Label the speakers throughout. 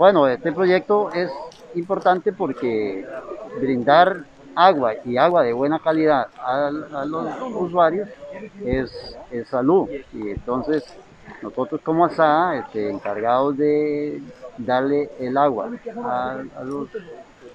Speaker 1: Bueno, este proyecto es importante porque brindar agua y agua de buena calidad a, los usuarios es, salud. Y entonces nosotros como ASAA este, encargados de darle el agua a, los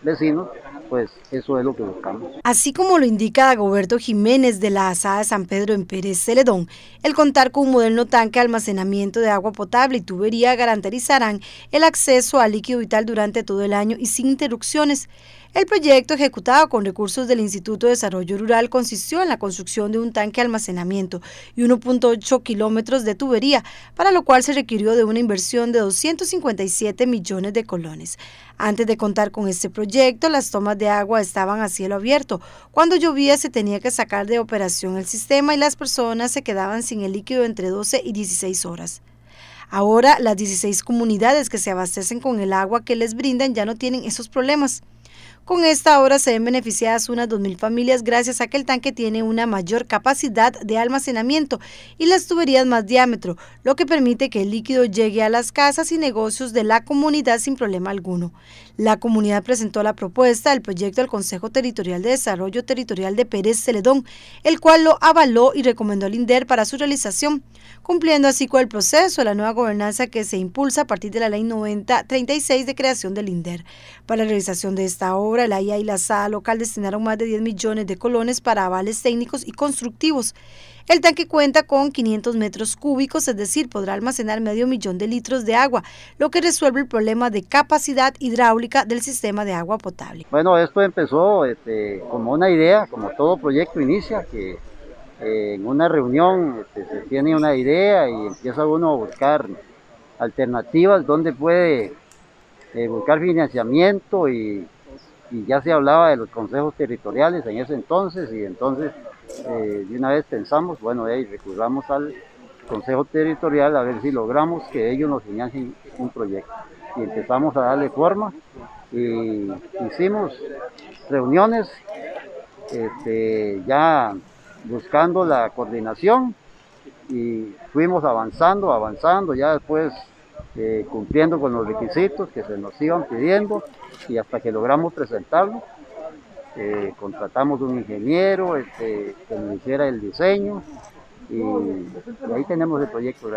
Speaker 1: vecinos, pues eso es lo que buscamos.
Speaker 2: Así como lo indica Dagoberto Jiménez de la Asada San Pedro en Pérez Celedón, el contar con un moderno tanque de almacenamiento de agua potable y tubería garantizarán el acceso al líquido vital durante todo el año y sin interrupciones. El proyecto ejecutado con recursos del Instituto de Desarrollo Rural consistió en la construcción de un tanque de almacenamiento y 1.8 kilómetros de tubería, para lo cual se requirió de una inversión de 257 millones de colones. Antes de contar con este proyecto, las tomas de agua estaban a cielo abierto. Cuando llovía se tenía que sacar de operación el sistema y las personas se quedaban sin el líquido entre 12 y 16 horas. Ahora, las 16 comunidades que se abastecen con el agua que les brindan ya no tienen esos problemas. Con esta obra se ven beneficiadas unas 2.000 familias gracias a que el tanque tiene una mayor capacidad de almacenamiento y las tuberías más diámetro, lo que permite que el líquido llegue a las casas y negocios de la comunidad sin problema alguno. La comunidad presentó la propuesta del proyecto al Consejo Territorial de Desarrollo Territorial de Pérez Celedón, el cual lo avaló y recomendó al INDER para su realización, cumpliendo así con el proceso de la nueva gobernanza que se impulsa a partir de la Ley 9036 de creación del INDER. Para la realización de esta obra, la IA y la SA local destinaron más de 10 millones de colones para avales técnicos y constructivos. El tanque cuenta con 500 metros cúbicos, es decir, podrá almacenar medio millón de litros de agua, lo que resuelve el problema de capacidad hidráulica del sistema de agua potable.
Speaker 1: Bueno, esto empezó este, como una idea, como todo proyecto inicia, que eh, en una reunión este, se tiene una idea y empieza uno a buscar alternativas donde puede eh, buscar financiamiento y y ya se hablaba de los consejos territoriales en ese entonces y entonces eh, de una vez pensamos, bueno, ahí recurramos al consejo territorial a ver si logramos que ellos nos financien un proyecto. Y empezamos a darle forma y hicimos reuniones este, ya buscando la coordinación y fuimos avanzando, avanzando, ya después cumpliendo con los requisitos que se nos iban pidiendo y hasta que logramos presentarlo, eh, contratamos un ingeniero este, que nos hiciera el diseño ahí tenemos el proyecto.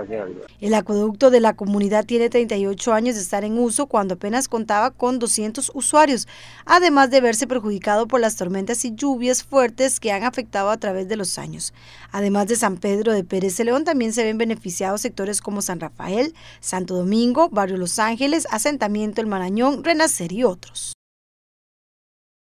Speaker 2: El acueducto de la comunidad tiene 38 años de estar en uso cuando apenas contaba con 200 usuarios, además de verse perjudicado por las tormentas y lluvias fuertes que han afectado a través de los años. Además de San Pedro de Pérez de León, también se ven beneficiados sectores como San Rafael, Santo Domingo, Barrio Los Ángeles, Asentamiento El Marañón, Renacer y otros.